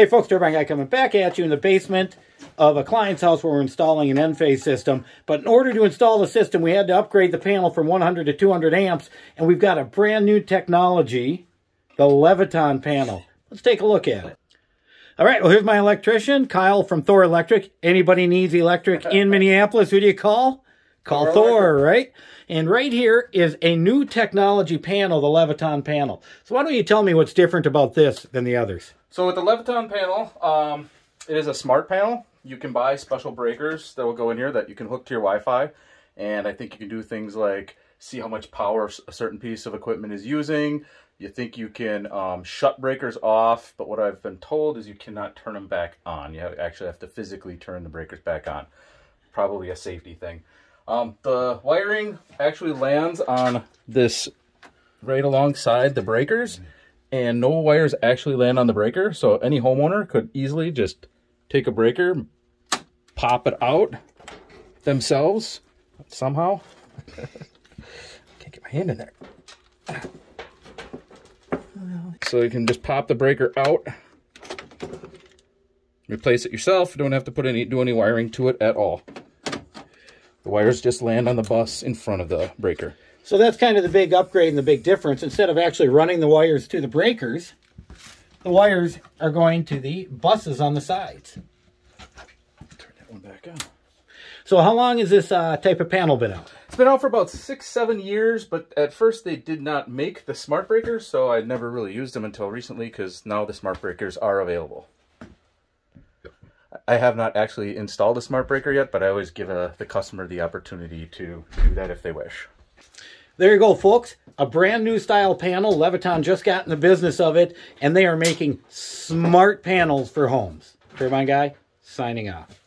Hey folks, Turbine Guy coming back at you in the basement of a client's house where we're installing an Enphase system. But in order to install the system, we had to upgrade the panel from 100 to 200 amps. And we've got a brand new technology, the Leviton panel. Let's take a look at it. All right, well, here's my electrician, Kyle from Thor Electric. Anybody needs electric in Minneapolis, who do you call? Call Thor, Thor right? And right here is a new technology panel, the Leviton panel. So why don't you tell me what's different about this than the others? So with the Leviton panel, um, it is a smart panel. You can buy special breakers that will go in here that you can hook to your Wi-Fi. And I think you can do things like see how much power a certain piece of equipment is using. You think you can um, shut breakers off, but what I've been told is you cannot turn them back on. You actually have to physically turn the breakers back on. Probably a safety thing. Um, the wiring actually lands on this right alongside the breakers and no wires actually land on the breaker. So any homeowner could easily just take a breaker, pop it out themselves somehow. Can't get my hand in there. So you can just pop the breaker out, replace it yourself. You don't have to put any do any wiring to it at all. The wires just land on the bus in front of the breaker. So that's kind of the big upgrade and the big difference. Instead of actually running the wires to the breakers, the wires are going to the buses on the sides. Turn that one back on. So how long has this uh, type of panel been out? It's been out for about six, seven years, but at first they did not make the smart breakers, so I never really used them until recently because now the smart breakers are available. I have not actually installed a smart breaker yet, but I always give a, uh, the customer the opportunity to do that if they wish. There you go, folks. A brand new style panel. Leviton just got in the business of it, and they are making smart panels for homes. Turbine Guy, signing off.